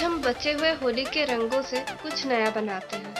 बचे हुए होली के रंगों से कुछ नया बनाते हैं।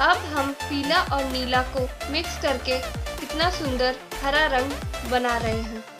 अब हम पीला और नीला को मिक्स करके कितना सुंदर हरा रंग बना रहे हैं।